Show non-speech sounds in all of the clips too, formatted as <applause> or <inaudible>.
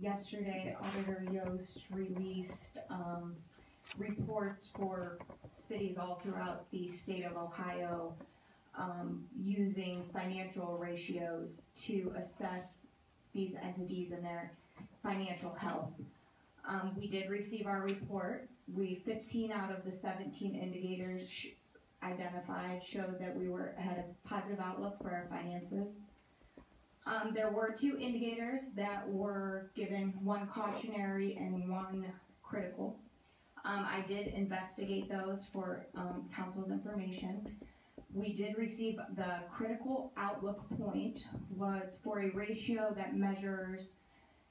Yesterday, Auditor Yost released, um, reports for cities all throughout the state of Ohio, um, using financial ratios to assess these entities and their financial health. Um, we did receive our report. We, fifteen out of the seventeen indicators sh- identified showed that we were, had a positive outlook for our finances. Um, there were two indicators that were given, one cautionary and one critical. Um, I did investigate those for, um, council's information. We did receive, the critical outlook point was for a ratio that measures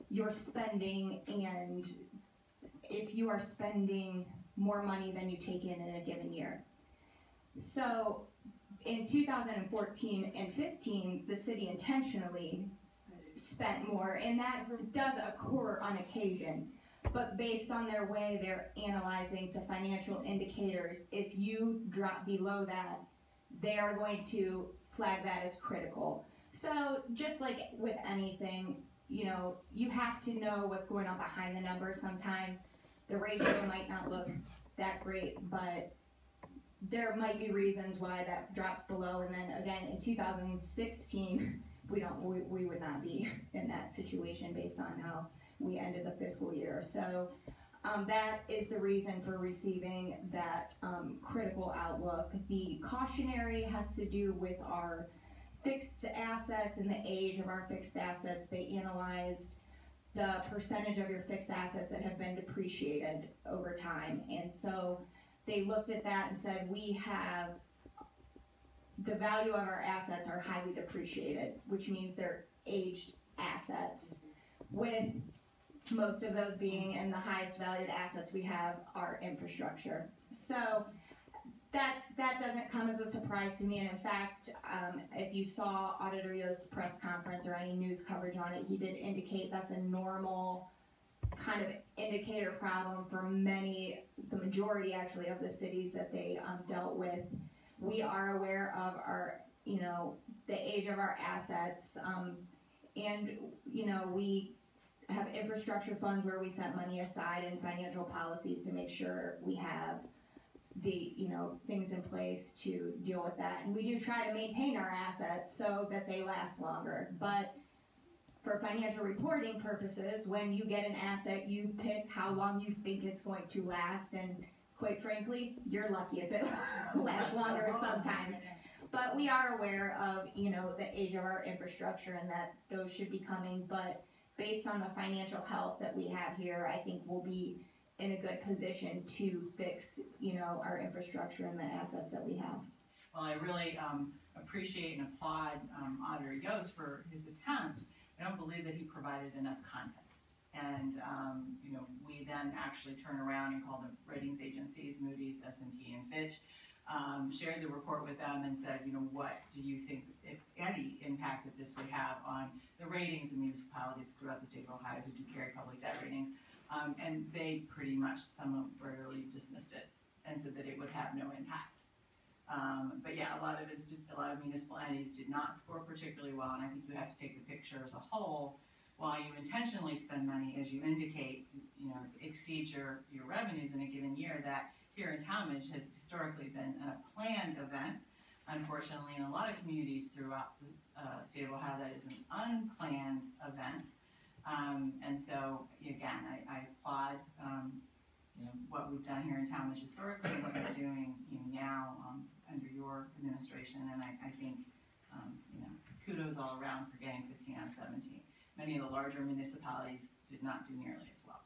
your spending and if you are spending more money than you take in in a given year. So, in two thousand and fourteen and fifteen, the city intentionally spent more, and that does occur on occasion. But based on their way they're analyzing the financial indicators, if you drop below that, they are going to flag that as critical. So just like with anything, you know, you have to know what's going on behind the numbers sometimes. The ratio might not look that great, but there might be reasons why that drops below, and then again, in two thousand sixteen, we don't, we, we would not be in that situation based on how we ended the fiscal year, so, um, that is the reason for receiving that, um, critical outlook. The cautionary has to do with our fixed assets and the age of our fixed assets, they analyzed the percentage of your fixed assets that have been depreciated over time, and so, they looked at that and said, we have, the value of our assets are highly depreciated, which means they're aged assets. With most of those being, and the highest valued assets we have are infrastructure. So, that, that doesn't come as a surprise to me, and in fact, um, if you saw Auditor Yost's press conference or any news coverage on it, he did indicate that's a normal kind of indicator problem for many, the majority actually of the cities that they, um, dealt with. We are aware of our, you know, the age of our assets, um, and, you know, we have infrastructure funds where we set money aside and financial policies to make sure we have the, you know, things in place to deal with that. And we do try to maintain our assets so that they last longer, but for financial reporting purposes, when you get an asset, you pick how long you think it's going to last, and quite frankly, you're lucky if it <laughs> lasts longer sometimes. But we are aware of, you know, the age of our infrastructure and that those should be coming, but based on the financial health that we have here, I think we'll be in a good position to fix, you know, our infrastructure and the assets that we have. Well, I really um, appreciate and applaud um, Auditor Yost for his attempt. I don't believe that he provided enough context. And, um, you know, we then actually turn around and call the ratings agencies, Moody's, S&P, and Fitch, um, shared the report with them and said, you know, what do you think, if any impact that this would have on the ratings of municipalities throughout the state of Ohio who do carry public debt ratings? Um, and they pretty much summarily dismissed it and said that it would have no impact. Um, but yeah, a lot of it's a lot of municipal entities did not score particularly well, and I think you have to take the picture as a whole. While you intentionally spend money, as you indicate, you know, exceeds your, your revenues in a given year, that here in Tallmadge has historically been a planned event. Unfortunately, in a lot of communities throughout the uh, state of Ohio, that is an unplanned event. Um, and so, again, I, I applaud um, you know, what we've done here in Tallmadge historically what you're doing you know, now um, under your administration. And I, I think, um, you know, kudos all around for getting 15 out of 17. Many of the larger municipalities did not do nearly as well.